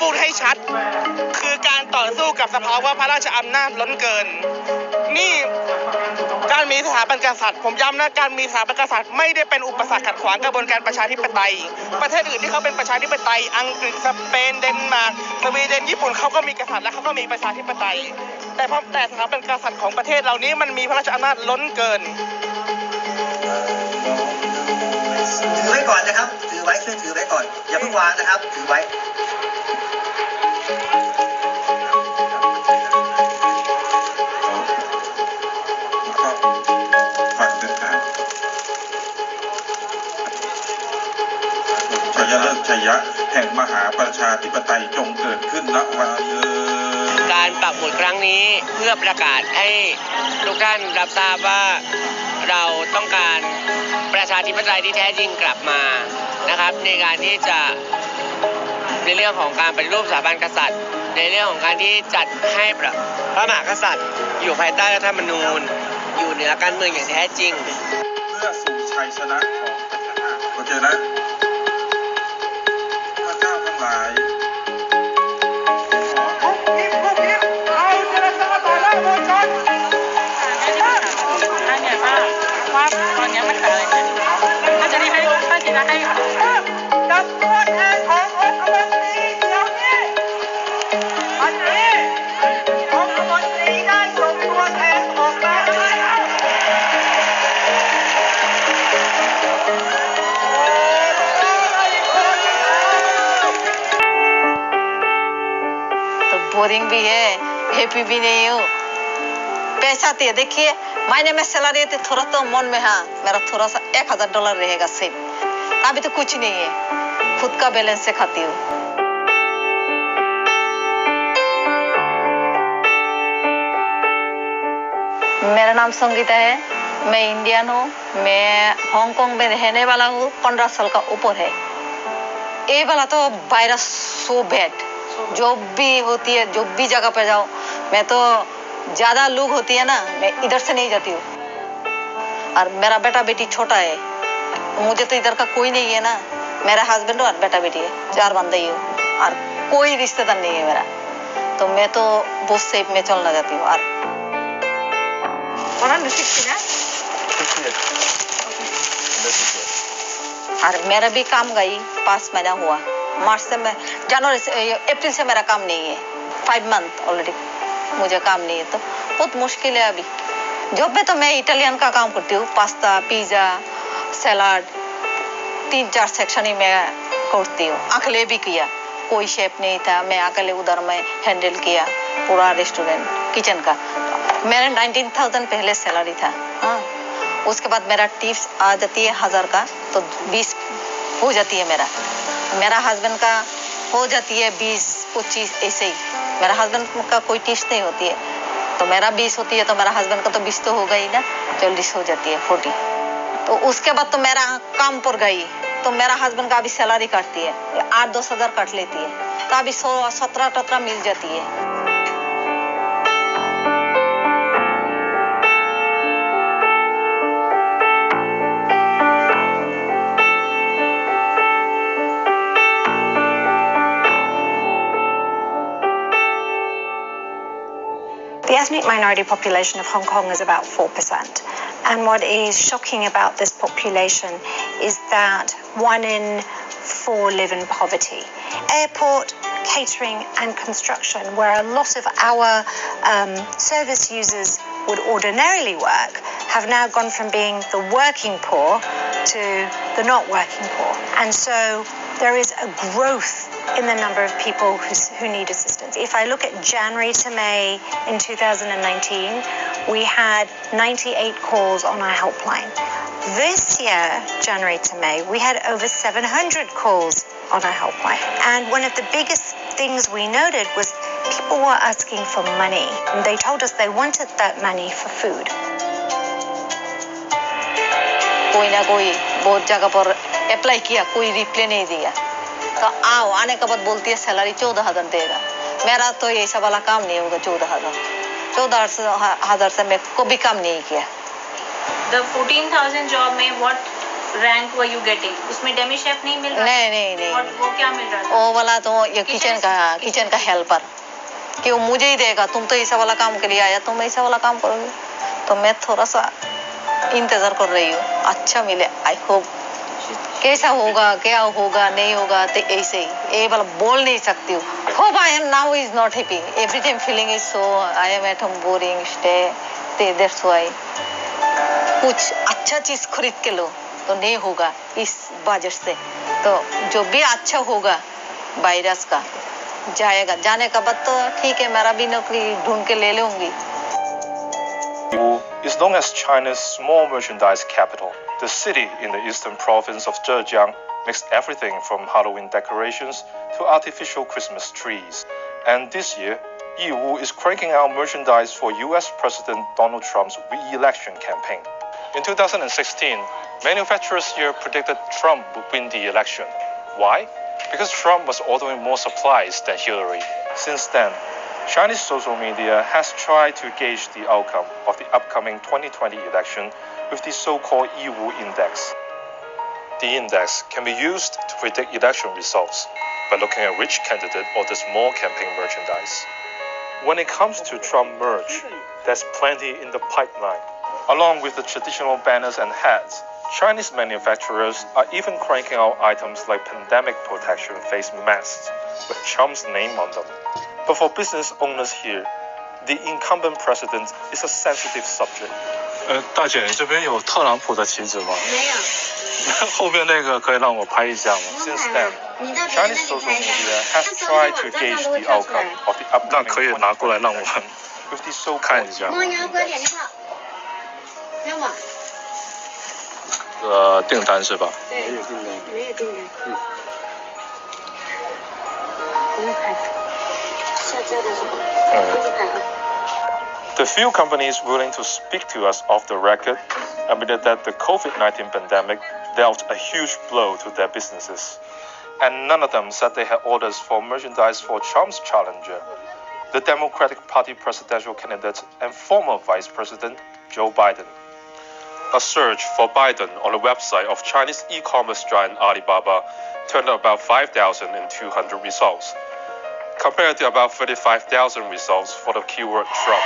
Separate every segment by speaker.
Speaker 1: พูดให้ชัด คือการต่อสู้กับสภาวะพระราชอำนาจล้นเกิน นี่การมีสถาบันกษัตริย์ ผมย้ำนะการมีสถาบันกษัตริย์ไม่ได้เป็นอุปสรรคขัดขวางกระบวนการประชาธิปไตย ประเทศอื่นที่เขาเป็นประชาธิปไตย อังกฤษสเปนเดนมาร์กสวีเดนญี่ปุ่นเขาก็มีกษัตริย์และเขาก็มีประชาธิปไตย แต่พราะแต่สถาบันกษัตริย์ของประเทศเหล่านี้มันมีพระราชอำนาจล้นเกิน
Speaker 2: ไว้ช่วยถือไว้ก่อน อย่าเพิ่งวางนะครับ ถือไว้
Speaker 3: ชัยยะ แห่งมหาประชาธิปไตยจงเกิดขึ้นณวันนี้
Speaker 4: การปักหมุดครั้งนี้เพื่อประกาศให้ทุกท่านรับทราบว่าเราต้องการประชาธิปไตยที่แท้จริงกลับมานะครับ ในการที่จะในเรื่องของการปฏิรูปสถาบันกษัตริย์ ในเรื่องของการที่จัดให้พระมหากษัตริย์ อยู่ภายใต้รัฐธรรมนูญ อยู่เหนือการเมืองอย่างแท้จริง
Speaker 3: เพื่อสู่ชัยชนะของโอเคนะพระ
Speaker 5: boring भी है happy भी नहीं हूँ। पैसा तो ये देखिए, महीने में सैलरी तो थोड़ा तो मन में हाँ मेरा थोड़ा सा एक हज़ार डॉलर रहेगा सेव अभी तो कुछ नहीं है। खुद का बैलेंस से खाती हूँ। मेरा नाम संगीता है। मैं इंडियन हूँ। मैं हांगकांग में रहने वाला हूँ। पंद्रह साल का ऊपर है। ये वाला तो वायरस सो बैड जो भी होती है जो भी जगह पे जाओ मैं तो ज़्यादा लोग होती है ना मैं इधर से नहीं जाती हूँ। और मेरा बेटा बेटी छोटा है। मुझे तो इधर का कोई नहीं है ना। मेरा हस्बैंड और बेटा बेटी है चार बंदे ही हूँ और कोई रिश्तेदार नहीं है मेरा। तो मैं तो बहुत सेफ़ में चलना जाती हूँ और और मेरा भी काम गई पाँच महीना हुआ। मार्च से मैं जनवरी से अप्रैल से मेरा काम नहीं है। फाइव मंथ ऑलरेडी मुझे काम नहीं है। तो बहुत मुश्किल है अभी। जॉब में तो मैं इटालियन का काम करती हूँ पास्ता पिज़्ज़ा सलाद तीन चार सेक्शन ही मैं करती हूँ अकेले भी किया कोई शेफ नहीं था मैं अकेले उधर में हैंडल किया पूरा रेस्टोरेंट किचन का मेरा नाइनटीन थाउज़ेंड पहले सैलरी था हाँ उसके बाद मेरा टिप्स आ जाती है हज़ार का तो बीस हो जाती है मेरा मेरा हस्बैंड का हो जाती है बीस पच्चीस ऐसे ही मेरा हस्बैंड का कोई टिप्स नहीं होती है तो मेरा बीस होती है तो मेरा हस्बैंड का तो बीस तो होगा ही ना चालीस हो जाती है फोर्टी तो उसके बाद तो मेरा काम पर गई। तो मेरा हस्बैंड का अभी सैलरी कटती है। आठ दस हज़ार कट लेती है। तो अभी सौ सत्रह टतरा मिल जाती है।
Speaker 6: The ethnic minority population of Hong Kong is about 4%. And what is shocking about this population is that one in four live in poverty. Airport, catering, and construction, where a lot of our um, service users would ordinarily work, have now gone from being the working poor to the not working poor. And so there is a growth in the number of people who, who need assistance. If I look at January to May in 2019, we had 98 calls on our helpline. This year, January to May, we had over 700 calls on our helpline. And one of the biggest things we noted was people were asking for money. And they told us they wanted that money for food.
Speaker 5: कोई ना कोई बहुत जगह पर Apply किया कोई reply नहीं दिया। तो आओ आने के बाद बोलती है सैलरी चौदह हज़ार देगा। मेरा तो ये सब वाला काम नहीं होगा चौदह हज़ार। चौदह हज़ार से मैं कभी काम नहीं किया।
Speaker 7: The 14,000 job में what rank were you getting उसमें डेमी शेफ नहीं मिल रहा?
Speaker 5: नहीं नहीं नहीं।
Speaker 7: और वो क्या मिल रहा था?
Speaker 5: वो वाला तो ये किचन का किचन का हेल्पर कि वो मुझे ही देगा तुम तो ऐसा वाला काम के लिए आया तुम ऐसा वाला काम करोगे। तो मैं थोड़ा सा इंतज़ार कर रही हूँ। अच्छा मिले आई होप कैसा होगा, क्या होगा, नहीं होगा तो ऐसे ही। ये वाला बोल नहीं सकती हूँ। Hope I am now is not happy every time feeling is so I am at home boring stay that's why कुछ अच्छा चीज़ खरीद के लो तो नहीं होगा इस बजट से। तो जो भी अच्छा होगा वायरस का, जाएगा। जाने का बाद तो ठीक है, मेरा भी नौकरी ढूंढ के ले लूँगी।
Speaker 8: Is known as China's small merchandise capital. The city in the eastern province of Zhejiang makes everything from Halloween decorations to artificial Christmas trees. And this year, Yiwu is cranking out merchandise for US President Donald Trump's re-election campaign. In 2016, manufacturers here predicted Trump would win the election. Why? Because Trump was ordering more supplies than Hillary. Since then, Chinese social media has tried to gauge the outcome of the upcoming 2020 election with the so-called Yiwu Index. The index can be used to predict election results by looking at which candidate orders more campaign merchandise. When it comes to Trump merch, there's plenty in the pipeline. Along with the traditional banners and hats, Chinese manufacturers are even cranking out items like pandemic protection face masks with Trump's name on them. But for business owners here, the incumbent president is a sensitive subject.
Speaker 9: 呃，大姐，你这边有特朗普的旗帜吗？
Speaker 10: 没有，
Speaker 9: 后边那个可以让我拍一下吗
Speaker 8: ？Since then, Chinese social
Speaker 10: 拍一下 media，has
Speaker 8: tried to gauge the outcome。of the
Speaker 9: 那
Speaker 8: upcoming
Speaker 9: 可以拿过来让我看一下。
Speaker 10: 妈，你要给我点个号，给我。
Speaker 9: 呃，订单是吧？
Speaker 10: 对，没有订单，没有订单。嗯。
Speaker 8: The few companies willing to speak to us off the record admitted that the COVID 19 pandemic dealt a huge blow to their businesses, and none of them said they had orders for merchandise for Trump's challenger, the Democratic Party presidential candidate and former Vice President Joe Biden. A search for Biden on the website of Chinese e commerce giant Alibaba turned up about 5,200 results compared to about 35,000 results for the keyword Trump.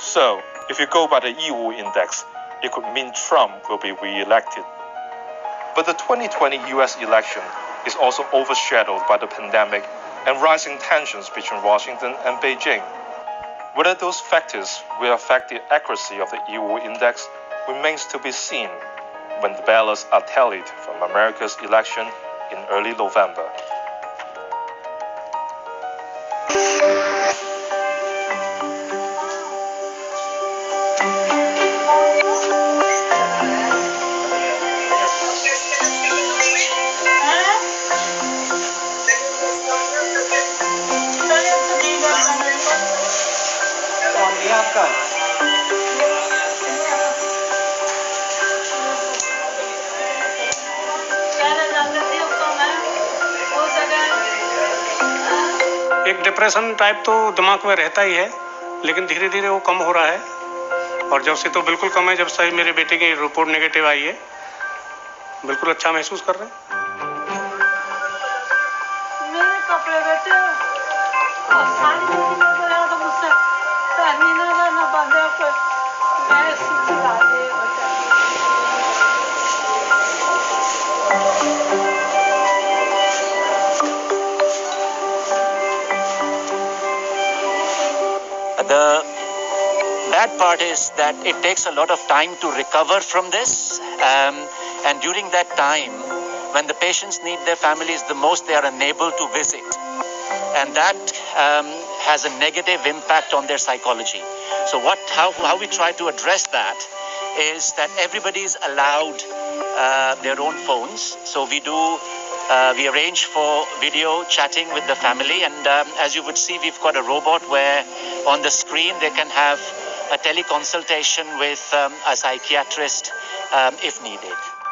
Speaker 8: So, if you go by the Yiwu index, it could mean Trump will be re elected. But the 2020 US election is also overshadowed by the pandemic and rising tensions between Washington and Beijing. Whether those factors will affect the accuracy of the Yiwu index remains to be seen when the ballots are tallied from America's election in early November.
Speaker 11: एक depression type तो दिमाग में रहता ही है, लेकिन धीरे धीरे वो कम हो रहा है। और जब से तो बिल्कुल कम है, जब से मेरे बेटे की रिपोर्ट नेगेटिव आई है। बिल्कुल अच्छा महसूस कर रहे हैं।
Speaker 7: मेरे कपड़े बेटे
Speaker 12: part is that it takes a lot of time to recover from this. Um, and during that time, when the patients need their families the most, they are unable to visit. And that um, has a negative impact on their psychology. So, what, how, how we try to address that is that everybody is allowed uh, their own phones. So, we do uh, we arrange for video chatting with the family, and um, as you would see, we've got a robot where on the screen they can have a teleconsultation with um, a psychiatrist um, if needed.